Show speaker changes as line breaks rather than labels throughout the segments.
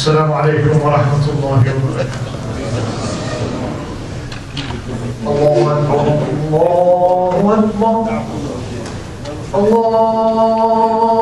السلام عليكم ورحمة الله وبركاته. الله أكبر. الله أكبر. الله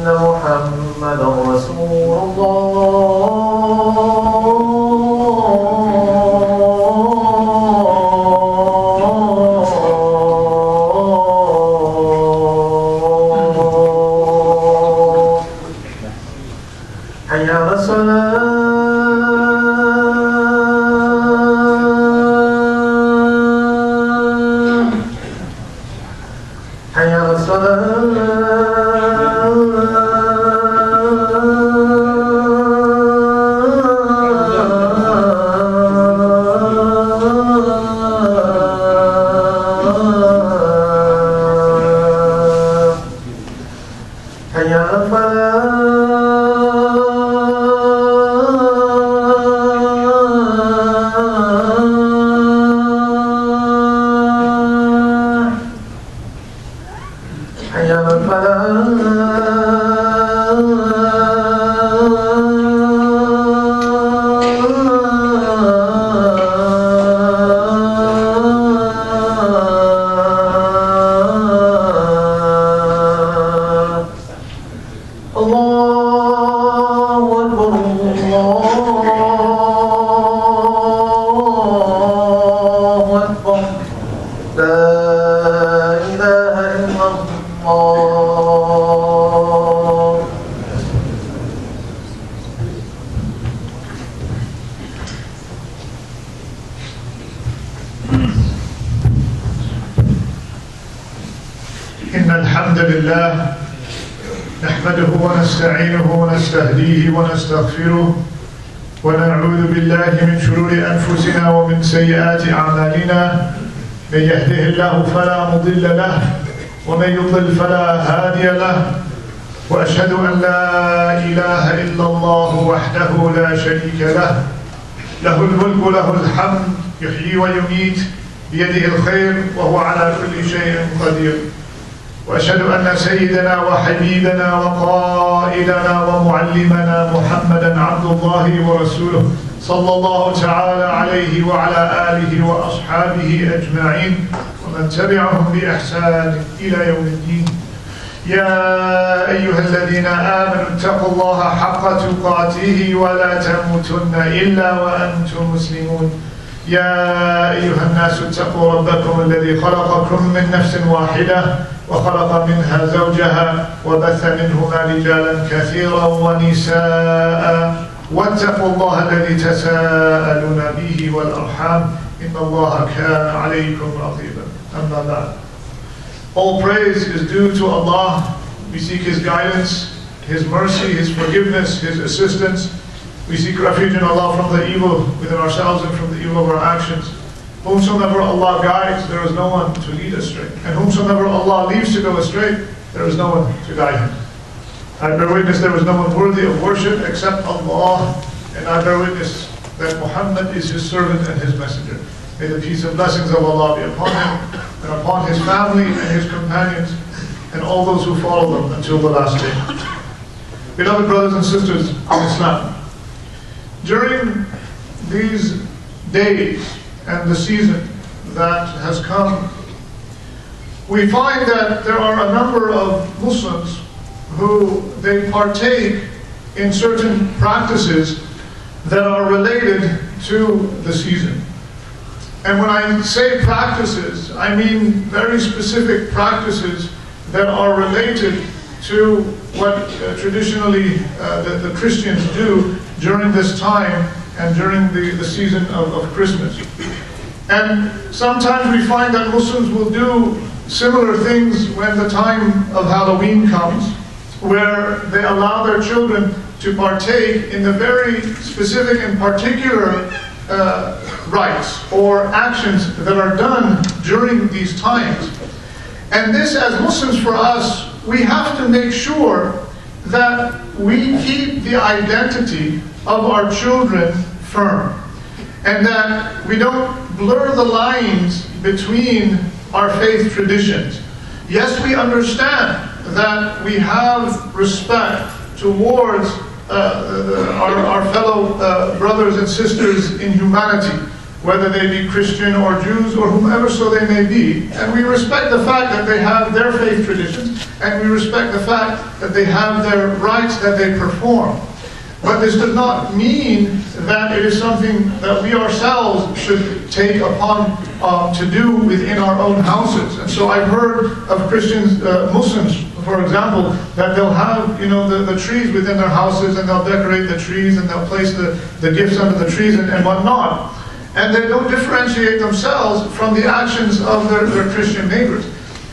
أن محمدا حي على الفلاح ونستهديه ونستغفره ونعوذ بالله من شرور أنفسنا ومن سيئات أعمالنا. من يهده الله فلا مضل له ومن يضلل فلا هادي له. وأشهد أن لا إله إلا الله وحده لا شريك له. له الملك له الحمد يحيي ويميت بيده الخير وهو على كل شيء قدير. وأشهد أن سيدنا وحبيبنا وقائدنا ومعلمنا محمدا عبد الله ورسوله صلى الله تعالى عليه وعلى آله وأصحابه أجمعين ومن تبعهم بإحسان إلى يوم الدين. يا أيها الذين آمنوا اتقوا الله حق تقاته ولا تموتن إلا وأنتم مسلمون. يا أيها الناس اتقوا ربكم الذي خلقكم من نفس واحدة وخلق منها زوجها وبث منهما رجالا كثيرا ونساء واتقوا الله الذي تساءلون به والأرحام إن الله كان عليكم رقيبا أما بعد All praise is due to Allah. We seek His guidance, His mercy, His forgiveness, His assistance. We seek refuge in Allah from the evil within ourselves and from the evil of our actions. Whomsoever Allah guides, there is no one to lead astray. And whomsoever Allah leaves to go astray, there is no one to guide him. I bear witness there is no one worthy of worship except Allah, and I bear witness that Muhammad is his servant and his messenger. May the peace and blessings of Allah be upon him, and upon his family and his companions, and all those who follow them until the last day. Beloved brothers and sisters in Islam, during these days and the season that has come, we find that there are a number of Muslims who they partake in certain practices that are related to the season. And when I say practices, I mean very specific practices that are related to what uh, traditionally uh, the, the Christians do during this time and during the, the season of, of Christmas. And sometimes we find that Muslims will do similar things when the time of Halloween comes, where they allow their children to partake in the very specific and particular uh, rites or actions that are done during these times. And this, as Muslims for us, we have to make sure that we keep the identity of our children firm and that we don't blur the lines between our faith traditions. Yes, we understand that we have respect towards uh, our, our, fellow uh, brothers and sisters in humanity, whether they be Christian or Jews or whomever so they may be. And we respect the fact that they have their faith traditions, and we respect the fact that they have their rites that they perform. But this does not mean that it is something that we ourselves should take upon uh, to do within our own houses. And so I've heard of Christians, uh, Muslims, for example, that they'll have, you know, the, the trees within their houses and they'll decorate the trees and they'll place the, the gifts under the trees and, and whatnot. And they don't differentiate themselves from the actions of their, their Christian neighbors.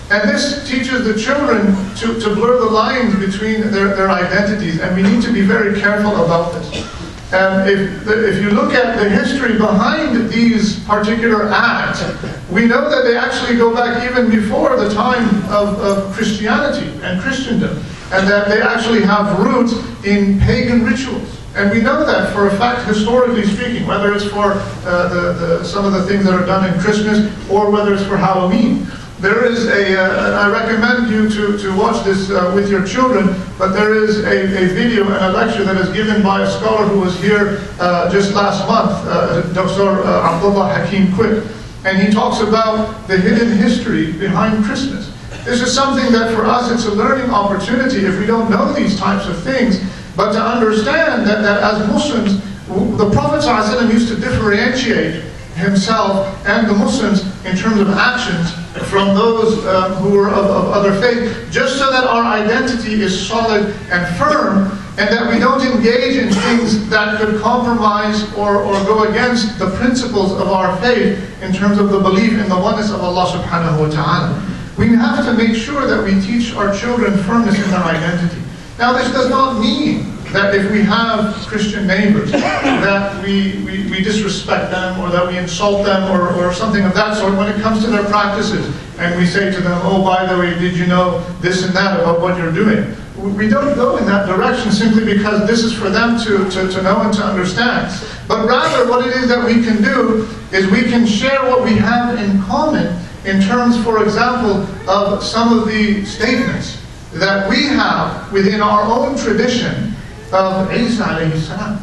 And this teaches the children to, to blur the lines between their, their identities, and we need to be very careful about this. And if, if you look at the history behind these particular acts, we know that they actually go back even before the time of, of Christianity and Christendom, and that they actually have roots in pagan rituals. And we know that for a fact, historically speaking, whether it's for uh, the, the, some of the things that are done in Christmas or whether it's for Halloween. There is a, uh, I recommend you to, to watch this uh, with your children, but there is a, a video and a lecture that is given by a scholar who was here uh, just last month, uh, Dr. Uh, Abdullah Hakim Quick, and he talks about the hidden history behind Christmas. This is something that for us it's a learning opportunity if we don't know these types of things, but to understand that, that as Muslims, the Prophet ﷺ used to differentiate himself and the Muslims in terms of actions from those uh, who are of, of, other faith, just so that our identity is solid and firm, and that we don't engage in things that could compromise or, or go against the principles of our faith in terms of the belief in the oneness of Allah subhanahu wa ta'ala. We have to make sure that we teach our children firmness in their identity. Now, this does not mean that if we have Christian neighbors, that we, we, we, disrespect them or that we insult them or, or something of that sort when it comes to their practices. And we say to them, oh, by the way, did you know this and that about what you're doing? We don't go in that direction simply because this is for them to, to, to know and to understand. But rather, what it is that we can do is we can share what we have in common in terms, for example, of some of the statements that we have within our own tradition of Isa alayhi salam.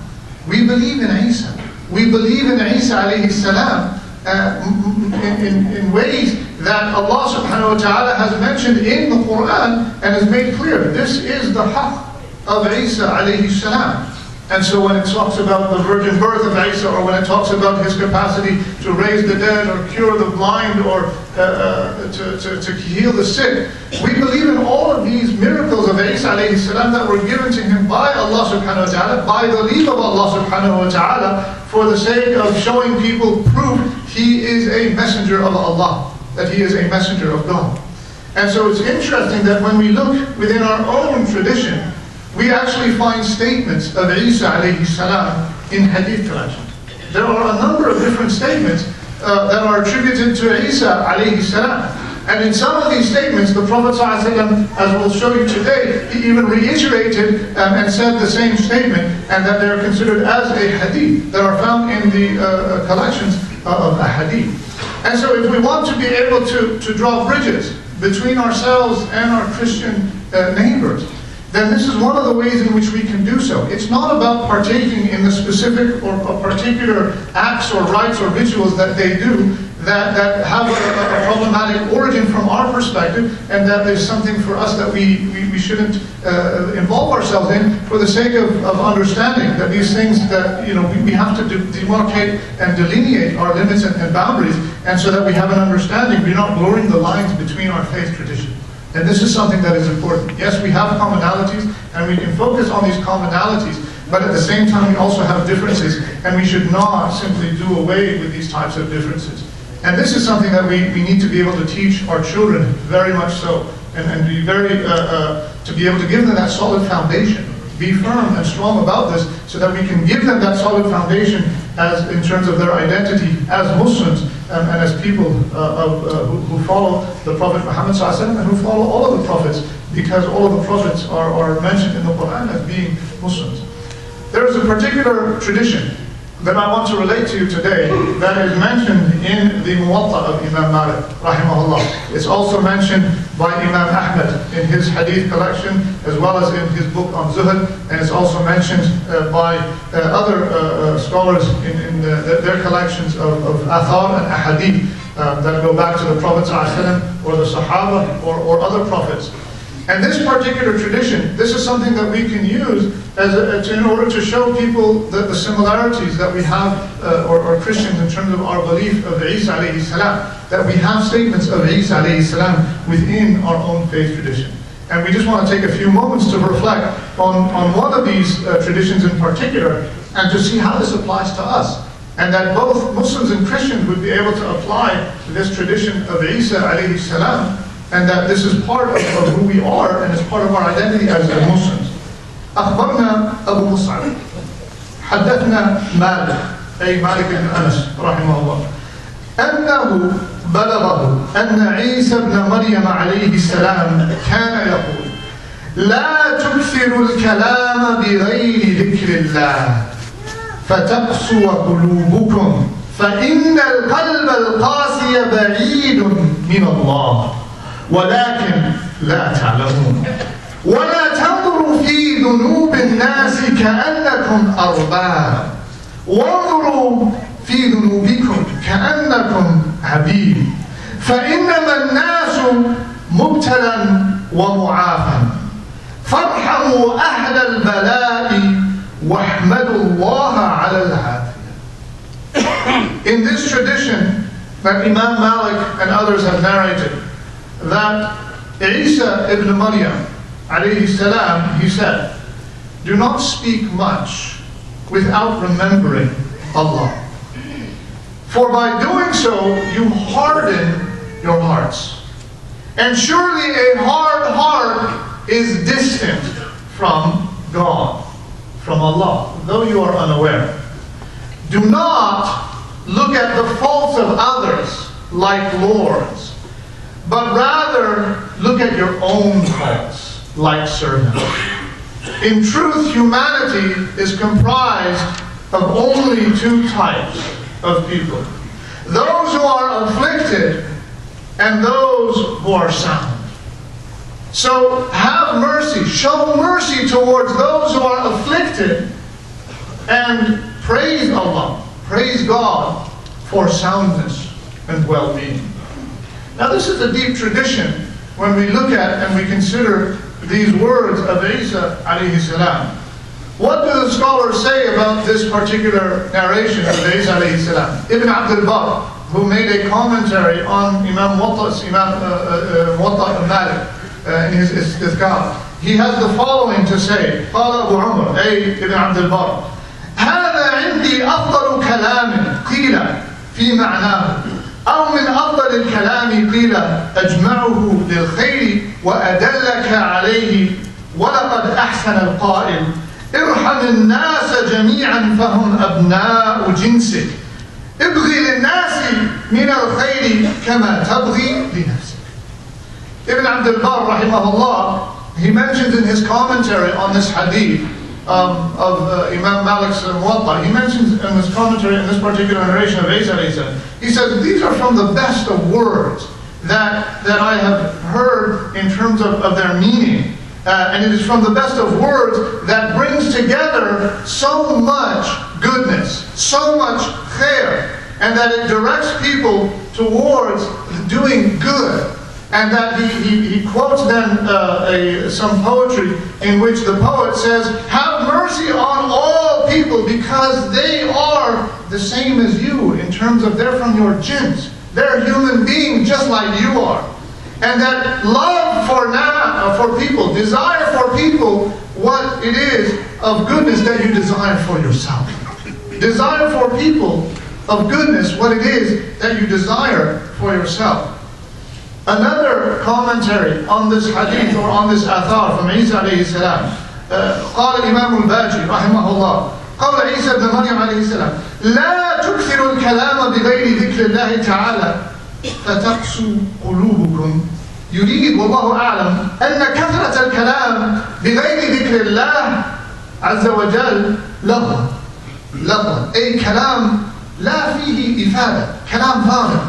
We believe in Isa. We believe in Isa alayhi salam uh, in, in, ways that Allah subhanahu wa ta'ala has mentioned in the Quran and has made clear. This is the haqq of Isa alayhi salam. And so when it talks about the virgin birth of Isa, or when it talks about his capacity to raise the dead, or cure the blind, or uh, uh, to, to, to, heal the sick, we believe in all of these miracles of Isa salam that were given to him by Allah subhanahu wa ta'ala, by the leave of Allah subhanahu wa ta'ala, for the sake of showing people proof he is a messenger of Allah, that he is a messenger of God. And so it's interesting that when we look within our own tradition, we actually find statements of Isa alayhi salam in hadith collections. There are a number of different statements uh, that are attributed to Isa alayhi salam. And in some of these statements, the Prophet ﷺ, as we'll show you today, he even reiterated um, and said the same statement, and that they are considered as a hadith that are found in the uh, uh collections of a hadith. And so if we want to be able to, to draw bridges between ourselves and our Christian uh, neighbors, then this is one of the ways in which we can do so. It's not about partaking in the specific or particular acts or rites or rituals that they do that, that have a, a, problematic origin from our perspective and that there's something for us that we, we, we shouldn't uh, involve ourselves in for the sake of, of understanding that these things that, you know, we, we have to demarcate and delineate our limits and, and boundaries and so that we have an understanding, we're not blurring the lines between our faith traditions. And this is something that is important. Yes, we have commonalities, and we can focus on these commonalities, but at the same time we also have differences, and we should not simply do away with these types of differences. And this is something that we, we need to be able to teach our children very much so, and, and be very, uh, uh, to be able to give them that solid foundation. Be firm and strong about this so that we can give them that solid foundation as in terms of their identity as Muslims and, and as people uh, of, uh, who, who, follow the Prophet Muhammad and who follow all of the prophets because all of the prophets are, are mentioned in the Quran as being Muslims. There is a particular tradition that I want to relate to you today that is mentioned in the Muwatta of Imam Malik, rahimahullah. It's also mentioned by Imam Ahmed in his hadith collection, as well as in his book on Zuhud, and it's also mentioned uh, by uh, other uh, uh scholars in, in the, their collections of, of Athar and Ahadith uh, that go back to the Prophet or the Sahaba or, or other prophets. And this particular tradition, this is something that we can use as a, to, in order to show people the, the similarities that we have, uh, or, or, Christians in terms of our belief of Isa alayhi salam, that we have statements of Isa alayhi salam within our own faith tradition. And we just want to take a few moments to reflect on, on one of these uh, traditions in particular and to see how this applies to us. And that both Muslims and Christians would be able to apply this tradition of Isa alayhi salam and that this is part of, of who we are and is part of our identity as Muslims. أخبرنا أبو مصعب حدثنا مالك أي مالك بن أنس رحمه الله أنه بلغه أن عيسى بن مريم عليه السلام كان يقول لا تكثروا الكلام بغير ذكر الله فتقسو قلوبكم فإن القلب القاسي بعيد من الله ولكن لا تعلمون. ولا تنظروا في ذنوب الناس كأنكم أرباب. وانظروا في ذنوبكم كأنكم عبيد. فإنما الناس مبتلا ومعافى. فارحموا أهل البلاء واحمدوا الله على العافية. In this tradition that Imam Malik and others have narrated, that Isa ibn Maryam, alayhi salam, he said, do not speak much without remembering Allah. For by doing so, you harden your hearts. And surely a hard heart is distant from God, from Allah, though you are unaware. Do not look at the faults of others like lords but rather look at your own faults like servants. In truth, humanity is comprised of only two types of people those who are afflicted and those who are sound. So have mercy, show mercy towards those who are afflicted, and praise Allah, praise God for soundness and well being. Now this is a deep tradition when we look at and we consider these words of Isa alayhi salam. What do the scholars say about this particular narration of Isa alayhi salam? Ibn Abdul Bar, who made a commentary on Imam Muwatta, Imam uh, uh, uh Malik uh, in his Istithkar. He has the following to say, قال أبو عمر أي ابن عبد البر هذا عندي أفضل كلام قيل في معناه أو من أفضل الكلام قيل أجمعه للخير وأدلك عليه ولقد أحسن القائل. ارحم الناس جميعا فهم أبناء جنسك. ابغي للناس من الخير كما تبغي لنفسك. Ibn Abdul Bar rahimahullah he mentions in his commentary on this hadith um, of uh, Imam Malik's Muwatta, he mentions in his commentary in this particular narration of Isa, he says, these are from the best of words that, that I have heard in terms of, of their meaning. Uh, and it is from the best of words that brings together so much goodness, so much khair, and that it directs people towards doing good and that he, he, he quotes then uh, a, some poetry in which the poet says, Have mercy on all people because they are the same as you in terms of they're from your jins. They're human beings just like you are. And that love for now, uh, for people, desire for people what it is of goodness that you desire for yourself. Desire for people of goodness what it is that you desire for yourself. Another commentary on this hadith or on this athar from Isa alayhi salam. قال الإمام الباجي رحمه الله قول عيسى بن مريم عليه السلام لا تكثروا الكلام بغير ذكر الله تعالى. فتقسو قلوبكم. يريد والله أعلم أن كثرة الكلام بغير ذكر الله عز وجل لغو لغو أي كلام لا فيه إفادة كلام فارغ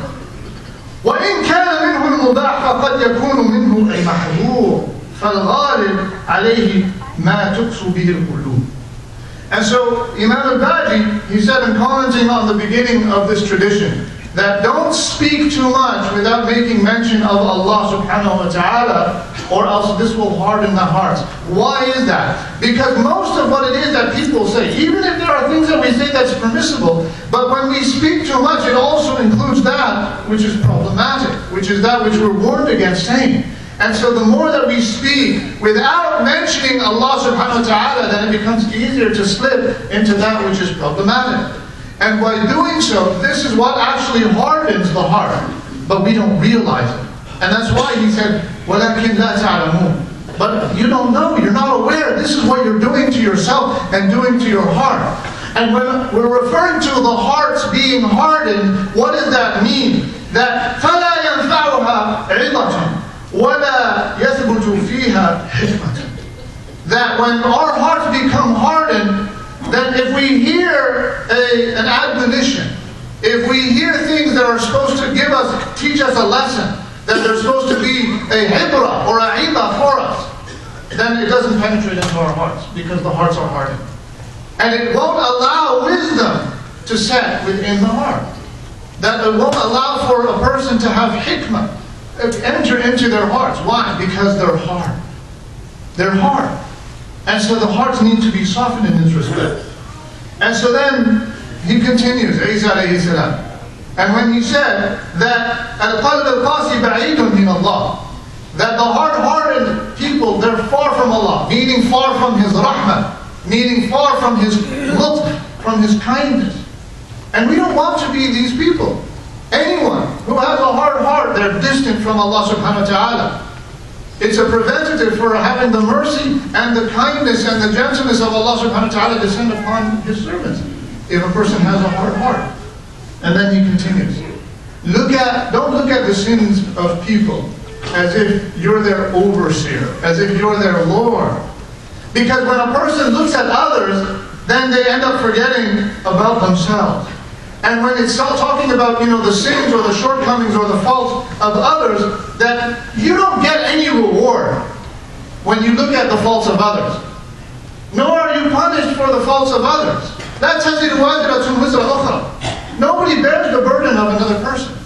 وإن كان منه المباح فقد يكون منه المحظور فالغالب عليه ما تقسو به القلوب And so Imam al-Baji, he said in commenting on the beginning of this tradition, that don't speak too much without making mention of Allah subhanahu wa ta'ala, or else this will harden the hearts. Why is that? Because most of what it is that people say, even if there are things that we say that's permissible, but when we speak too much, it also includes that which is problematic, which is that which we're warned against saying. And so the more that we speak without mentioning Allah subhanahu wa ta'ala, then it becomes easier to slip into that which is problematic. And by doing so, this is what actually hardens the heart. But we don't realize it. And that's why he said, وَلَكِنْ لَا تَعْلَمُونَ But you don't know, you're not aware. This is what you're doing to yourself and doing to your heart. And when we're referring to the hearts being hardened, what does that mean? That فَلَا يَنْفَعُهَا عِظَةٌ وَلَا يَثْبُتُ فِيهَا حِكْمَةٌ That when our hearts become hardened, that if we hear a, an admonition, if we hear things that are supposed to give us, teach us a lesson, that they're supposed to be a hibra or a iba for us, then it doesn't penetrate into our hearts because the hearts are hardened. And it won't allow wisdom to set within the heart. That it won't allow for a person to have hikmah enter into their hearts. Why? Because they're hard. They're hard. And so the hearts need to be softened in this respect. And so then he continues, Isa. And when he said that al-qalb al-qasi ba'idun min Allah, that the hard-hearted people, they're far from Allah, meaning far from His rahmah, meaning far from His lutf, from His kindness. And we don't want to be these people. Anyone who has a hard heart, they're distant from Allah subhanahu wa ta'ala. It's a preventative for having the mercy and the kindness and the gentleness of Allah subhanahu wa ta'ala descend upon His servants. If a person has a hard heart. And then he continues. Look at, don't look at the sins of people as if you're their overseer, as if you're their Lord. Because when a person looks at others, then they end up forgetting about themselves. And when it's talking about, you know, the sins or the shortcomings or the faults of others, that you don't get any reward when you look at the faults of others. Nor are you punished for the faults of others. Nobody bears the burden of another person.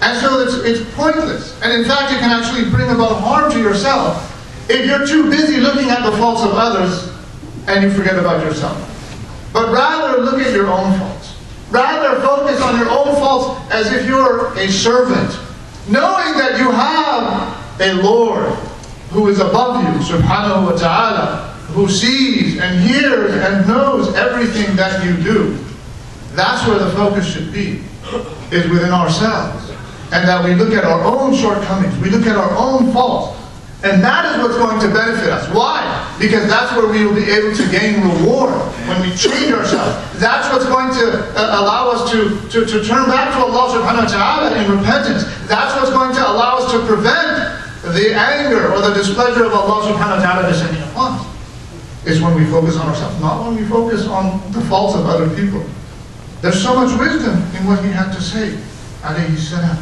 And so it's, it's pointless. And in fact, it can actually bring about harm to yourself if you're too busy looking at the faults of others and you forget about yourself. But rather look at your own faults. Rather focus on your own faults as if you're a servant, knowing that you have a Lord who is above you, subhanahu wa ta'ala, who sees and hears and knows everything that you do. That's where the focus should be, is within ourselves. And that we look at our own shortcomings, we look at our own faults, and that is what's going to benefit us. Why? Because that's where we will be able to gain reward when we change ourselves. That's what's going to uh, allow us to, to, to turn back to Allah subhanahu wa ta'ala in repentance. That's what's going to allow us to prevent the anger or the displeasure of Allah subhanahu wa ta'ala descending upon us. Is when we focus on ourselves, not when we focus on the faults of other people. There's so much wisdom in what he had to say, alayhi salam.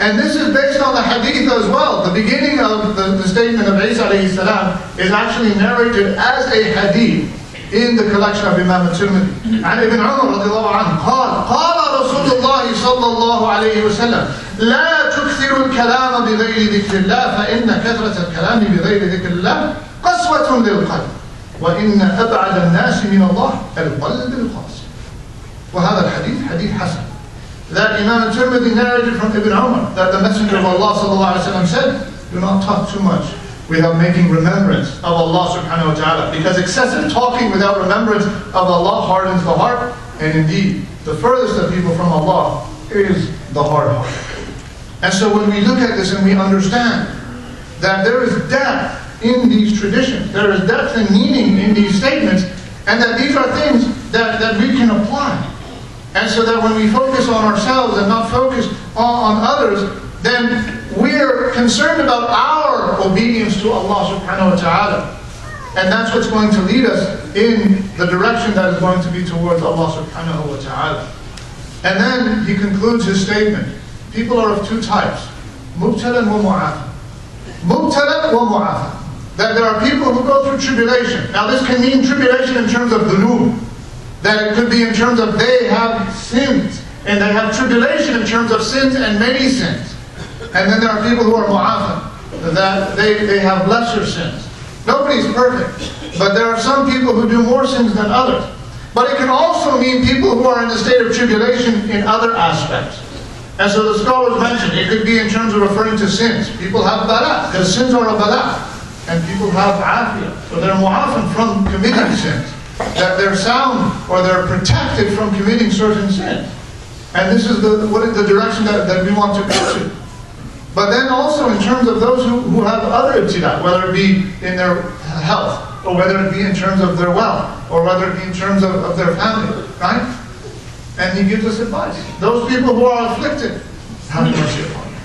And this is based on the hadith as well. The beginning of the, the statement of Isa alayhi salam is actually narrated as a hadith in the collection of Imam al-Tirmidhi. عن ابن عمر رضي الله عنه قال قال رسول الله صلى الله عليه وسلم لا تكثروا الكلام بغير ذكر الله فإن كثرة الكلام بغير ذكر الله قسوة للقلب وإن أبعد الناس من الله القلب القاسي وهذا الحديث حديث حسن that Imam al-Tirmidhi narrated from Ibn Umar that the Messenger of Allah وسلم, said, do not talk too much without making remembrance of Allah subhanahu wa ta'ala. Because excessive talking without remembrance of Allah hardens the heart. And indeed, the furthest of people from Allah is the hard heart. And so when we look at this and we understand that there is depth in these traditions, there is depth and meaning in these statements, and that these are things that, that we can apply. and so that when we focus on ourselves and not focus on, on others, then we're concerned about our obedience to Allah subhanahu wa ta'ala. And that's what's going to lead us in the direction that is going to be towards Allah subhanahu wa ta'ala. And then he concludes his statement. People are of two types. Mubtala wa mu'afa. Mubtala wa mu'afa. That there are people who go through tribulation. Now this can mean tribulation in terms of dhunub. That it could be in terms of they have sins. And they have tribulation in terms of sins and many sins. And then there are people who are mu'afa. That they, they have lesser sins. Nobody's perfect. But there are some people who do more sins than others. But it can also mean people who are in a state of tribulation in other aspects. And so the scholars mentioned it could be in terms of referring to sins. People have bala, because sins are a bala. And people have afiyah, so they're mu'afan from committing sins. That they're sound or they're protected from committing certain sins. And this is the, what is the direction that, that we want to go to. But then also in terms of those who, who have other ibtila, whether it be in their health, or whether it be in terms of their wealth, or whether it be in terms of, of their family, right? And he gives us advice. Those people who are afflicted, have mercy upon them.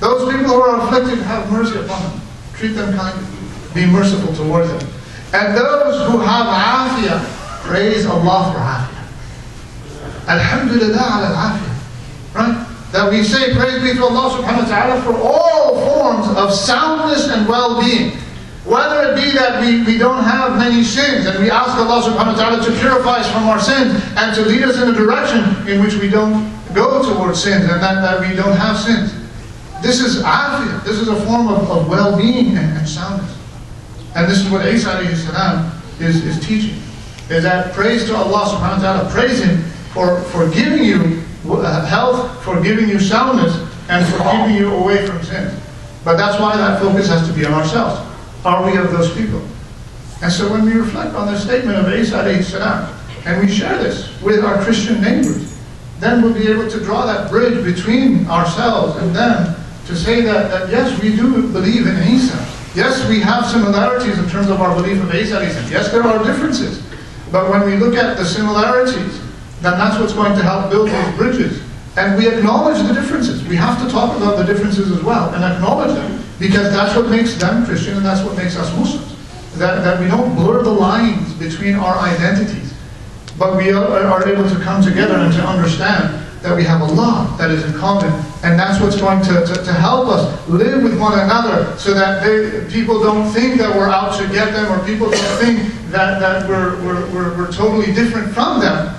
Those people who are afflicted, have mercy upon them. Treat them kindly. Be merciful towards them. And those who have afiyah, praise Allah for afiyah. Alhamdulillah ala afiyah. Right? That we say praise be to Allah subhanahu wa ta'ala for all forms of soundness and well-being. Whether it be that we, we don't have many sins and we ask Allah subhanahu wa ta'ala to purify us from our sins and to lead us in a direction in which we don't go towards sins and that, that we don't have sins. This is afiyah. This is a form of, of well-being and, and soundness. And this is what Isa is, is teaching. Is that praise to Allah subhanahu wa ta'ala, praise Him for, for giving you uh, health, for giving you soundness, and for keeping you away from sin. But that's why that focus has to be on ourselves. Are we of those people? And so when we reflect on the statement of Isa and we share this with our Christian neighbors, then we'll be able to draw that bridge between ourselves and them to say that, that yes, we do believe in Isa. Yes, we have similarities in terms of our belief of Isa. Yes, there are differences. But when we look at the similarities, then that's what's going to help build those bridges. And we acknowledge the differences. We have to talk about the differences as well and acknowledge them because that's what makes them Christian and that's what makes us Muslims. That, that we don't blur the lines between our identities, but we are, are able to come together and to understand that we have a Allah that is in common, and that's what's going to, to, to, help us live with one another so that they, people don't think that we're out to get them or people don't think that, that we're, we're, we're, we're totally different from them,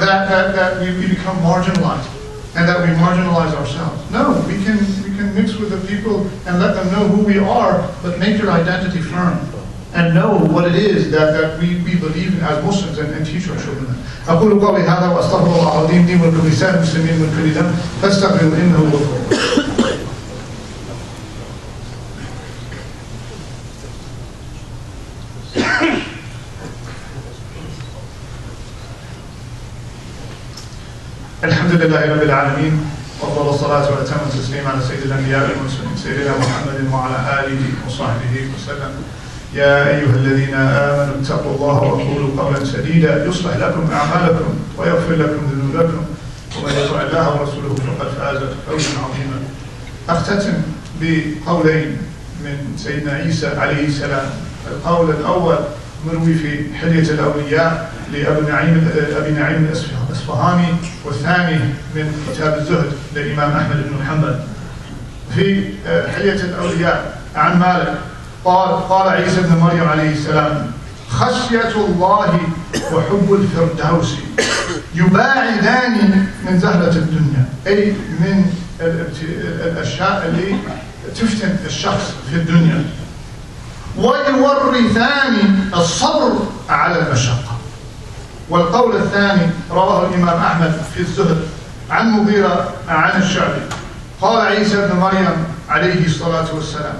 that, that, that we, we become marginalized and that we marginalize ourselves. No, we can, we can mix with the people and let them know who we are, but make your identity firm and know what it is that, that we, we believe in as Muslims and, and teach our children. أقول قولي هذا وأستغفر الله العظيم لي ولكم لسائر المسلمين من كل ذنب. فاستغفروا إنه هو الغفور الحمد لله رب العالمين وأفضل الصلاة واتم التسليم على سيد الأنبياء والمرسلين سيدنا محمد وعلى آله وصحبه وسلم. يا أيها الذين آمنوا اتقوا الله وقولوا قولا سديدا يصلح لكم أعمالكم ويغفر لكم ذنوبكم ومن يطع الله ورسوله فقد فاز فوزا عظيما. أختتم بقولين من سيدنا عيسى عليه السلام. القول الأول مروي في حلية الأولياء لأبي نعيم أبي نعيم الأصفهاني والثاني من كتاب الزهد للإمام أحمد بن محمد. في حلية الأولياء عن مالك قال قال عيسى بن مريم عليه السلام خشية الله وحب الفردوس يباعدان من زهرة الدنيا. أي من الأشياء اللي تفتن الشخص في الدنيا. ويورثان الصبر على المشقة. والقول الثاني رواه الإمام أحمد في الزهد عن مغيرة عن الشعبي. قال عيسى بن مريم عليه الصلاة والسلام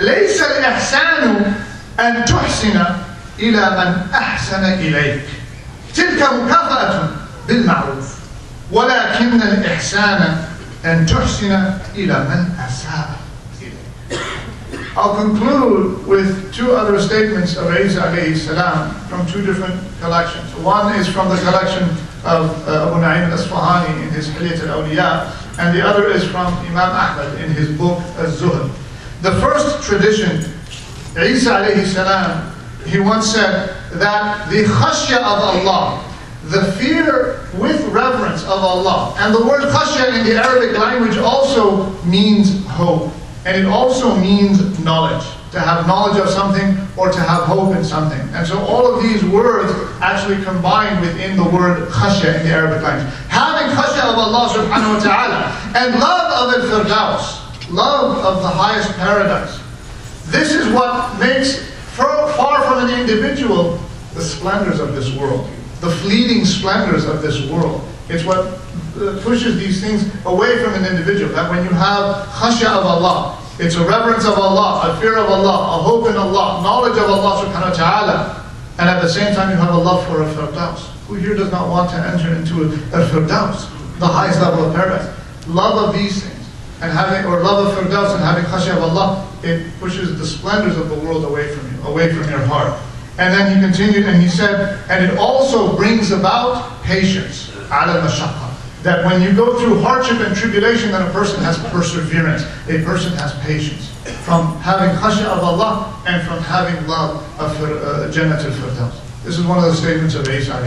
ليس الإحسان أن تحسن إلى من أحسن إليك تلك مكافأة بالمعروف ولكن الإحسان أن تحسن إلى من أساء I'll conclude with two other statements of Isa alayhi salam from two different collections. One is from the collection of uh, Abu Na'im al-Asfahani in his Hilyat al-Awliya, and the other is from Imam Ahmad in his book Az-Zuhd. The first tradition, Isa alayhi salam, he once said that the khashya of Allah, the fear with reverence of Allah, and the word khashya in the Arabic language also means hope. And it also means knowledge, to have knowledge of something or to have hope in something. And so all of these words actually combine within the word khashya in the Arabic language. Having khashya of Allah subhanahu wa ta'ala and love of al-firdaus, love of the highest paradise. This is what makes far from an individual the splendors of this world, the fleeting splendors of this world. It's what uh, pushes these things away from an individual. That when you have khashya of Allah, it's a reverence of Allah, a fear of Allah, a hope in Allah, knowledge of Allah subhanahu wa ta'ala, and at the same time you have a love for a firdaus. Who here does not want to enter into a firdaus, the highest level of paradise? Love of these things, and having, or love of firdaus and having khashya of Allah, it pushes the splendors of the world away from you, away from your heart. And then he continued and he said, and it also brings about patience, ala mashaqqa that when you go through hardship and tribulation, then a person has perseverance, a person has patience from having khashya of Allah and from having love of uh, Jannah al-Firdaus. This is one of the statements of Isa.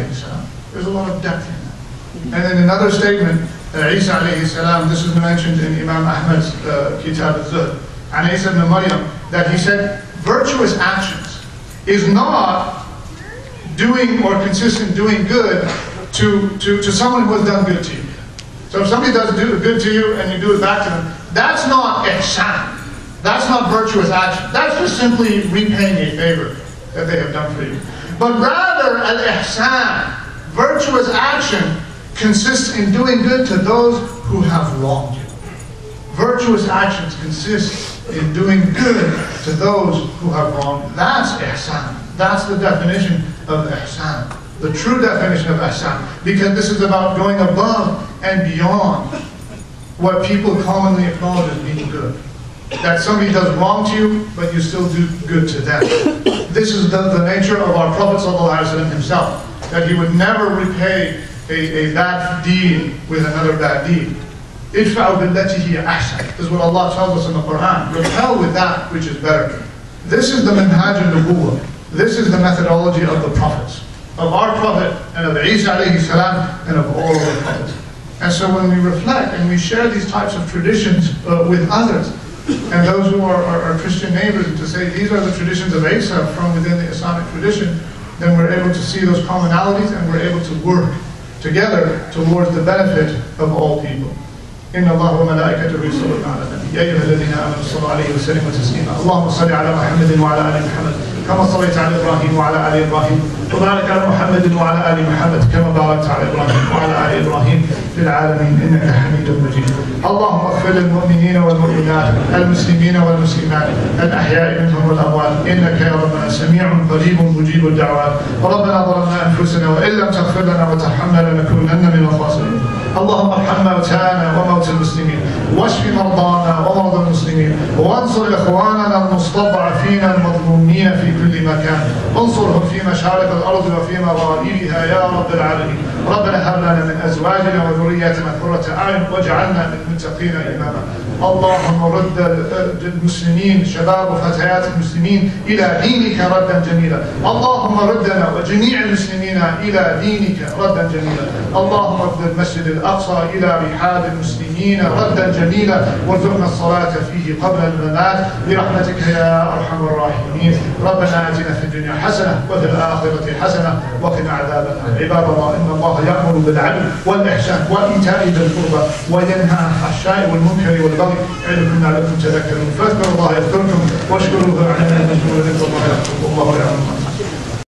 There's a lot of depth in that. And then another statement, Isa alayhi salam, this is mentioned in Imam Ahmad's uh, Kitab al-Zuhd, and Isa ibn Maryam, that he said, virtuous actions is not doing or consistent doing good to, to, to someone who has done good to you. So if somebody does do good to you and you do it back to them, that's not ihsan. That's not virtuous action. That's just simply repaying a favor that they have done for you. But rather, al-ihsan, virtuous action, consists in doing good to those who have wronged you. Virtuous actions consist in doing good to those who have wronged you. That's ihsan. That's the definition of ihsan the true definition of ihsan, because this is about going above and beyond what people commonly acknowledge as being good. That somebody does wrong to you, but you still do good to them. This is the, the nature of our Prophet himself, that he would never repay a, a bad deed with another bad deed. Idfa'u billati hiya ahsan. This is what Allah tells us in the Quran. Repel with that which is better. This is the manhaj al-nubuwwah. This is the methodology of the prophets of our Prophet and of Isa alayhi salam and of all of the prophets. And so when we reflect and we share these types of traditions uh, with others, and those who are our Christian neighbors, to say these are the traditions of Isa from within the Islamic tradition, then we're able to see those commonalities and we're able to work together towards the benefit of all people. إن الله وملائكته يصلون على النبي يا أيها الذين آمنوا صلوا عليه وسلموا تسليما اللهم صل على محمد وعلى آل محمد كما صليت على إبراهيم وعلى آل إبراهيم وبارك على محمد وعلى آل محمد كما باركت على إبراهيم وعلى آل إبراهيم في العالمين إنك حميد مجيد. اللهم اغفر للمؤمنين والمؤمنات المسلمين والمسلمات الأحياء منهم والأموات إنك يا ربنا سميع قريب مجيب الدعوات. ربنا ظلمنا أنفسنا وإن لم تغفر لنا وترحمنا لنكونن من الخاسرين. اللهم ارحم موتانا وموتى المسلمين واشف مرضانا ومرضى المسلمين وانصر إخواننا المستضعفين المظلومين في كل مكان. انصرهم في مشارق الأرض وفي مغاربها يا رب العالمين. ربنا هب لنا من أزواجنا وذرياتنا قرة أعين واجعلنا للمتقين إماما. اللهم رد المسلمين شباب وفتيات المسلمين إلى دينك ردا جميلا. اللهم ردنا وجميع المسلمين إلى دينك ردا جميلا. اللهم رد المسجد الأقصى إلى رحاب المسلمين ردا جميلا. وارزقنا الصلاة فيه قبل الممات. برحمتك يا أرحم الراحمين. ربنا آتنا في الدنيا حسنة وفي الآخرة حسنة. وقنا عذاب النار. عباد الله إن الله يأمر بالعدل والإحسان وإيتاء ذي القربى وينهى عن الفحشاء والمنكر والبغي. يعظكم لعلكم تذكرون. فاذكروا الله يذكركم واشكروه على نعمته وذكر الله يذكركم الله يعلم